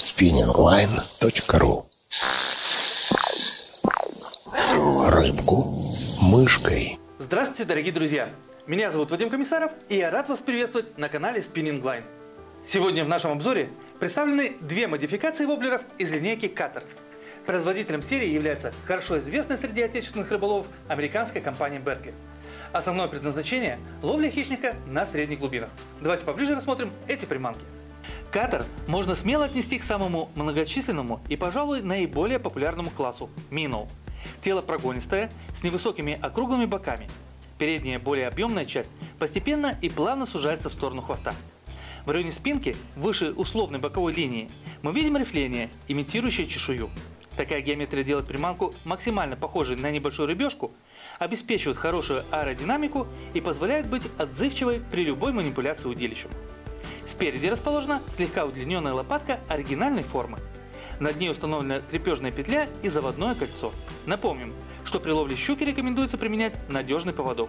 spinningline.ru Рыбку мышкой. Здравствуйте, дорогие друзья! Меня зовут Вадим Комиссаров, и я рад вас приветствовать на канале Spinning Line. Сегодня в нашем обзоре представлены две модификации воблеров из линейки Cutter. Производителем серии является хорошо известная среди отечественных рыболовов американская компания Berkeley. Основное предназначение – ловля хищника на средних глубинах. Давайте поближе рассмотрим эти приманки. Катер можно смело отнести к самому многочисленному и, пожалуй, наиболее популярному классу – Миноу. Тело прогонистое, с невысокими округлыми боками. Передняя, более объемная часть постепенно и плавно сужается в сторону хвоста. В районе спинки, выше условной боковой линии, мы видим рифление, имитирующее чешую. Такая геометрия делает приманку максимально похожей на небольшую рыбешку, обеспечивает хорошую аэродинамику и позволяет быть отзывчивой при любой манипуляции удилищем. Спереди расположена слегка удлиненная лопатка оригинальной формы. Над ней установлена крепежная петля и заводное кольцо. Напомним, что при ловле щуки рекомендуется применять надежный поводок.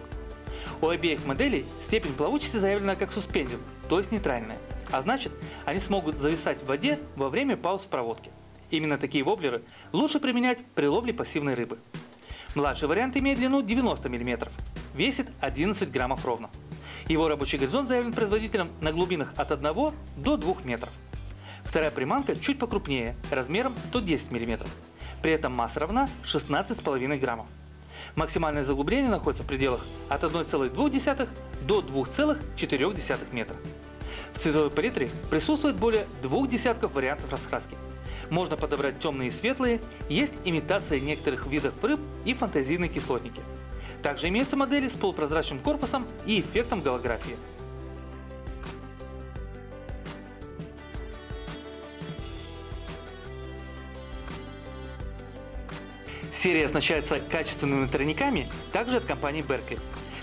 У обеих моделей степень плавучести заявлена как суспендинг, то есть нейтральная, а значит они смогут зависать в воде во время пауз в проводке. Именно такие воблеры лучше применять при ловле пассивной рыбы. Младший вариант имеет длину 90 мм, весит 11 граммов ровно. Его рабочий горизонт заявлен производителем на глубинах от 1 до 2 метров. Вторая приманка чуть покрупнее, размером 110 мм. При этом масса равна 16,5 граммов. Максимальное заглубление находится в пределах от 1,2 до 2,4 метра. В цветовой палитре присутствует более двух десятков вариантов раскраски. Можно подобрать темные и светлые, есть имитация некоторых видов рыб и фантазийные кислотники. Также имеются модели с полупрозрачным корпусом и эффектом голографии. Серия оснащается качественными тройниками, также от компании Berkeley.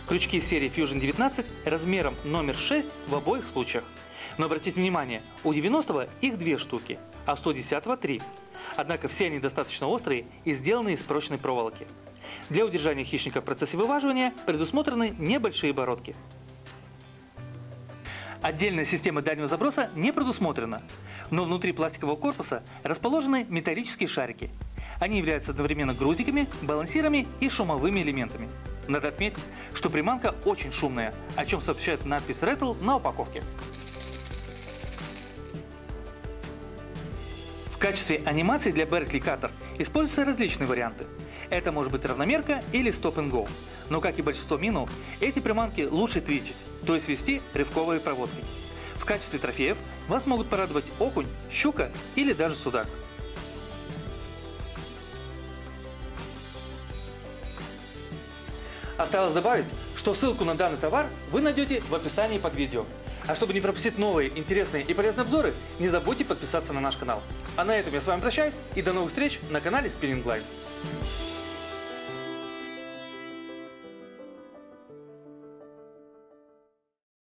Крючки серии Fusion 19 размером номер 6 в обоих случаях. Но обратите внимание, у 90 их две штуки, а у 110 три. Однако все они достаточно острые и сделаны из прочной проволоки. Для удержания хищника в процессе вываживания предусмотрены небольшие бородки. Отдельная система дальнего заброса не предусмотрена, но внутри пластикового корпуса расположены металлические шарики. Они являются одновременно грузиками, балансирами и шумовыми элементами. Надо отметить, что приманка очень шумная, о чем сообщает надпись Rattle на упаковке. В качестве анимации для Berkeley Cutter используются различные варианты. Это может быть равномерка или stop and go. Но как и большинство минов, эти приманки лучше твичить, то есть вести рывковые проводки. В качестве трофеев вас могут порадовать окунь, щука или даже судак. Осталось добавить, что ссылку на данный товар вы найдете в описании под видео. А чтобы не пропустить новые интересные и полезные обзоры, не забудьте подписаться на наш канал. А на этом я с вами прощаюсь и до новых встреч на канале Spinning Line.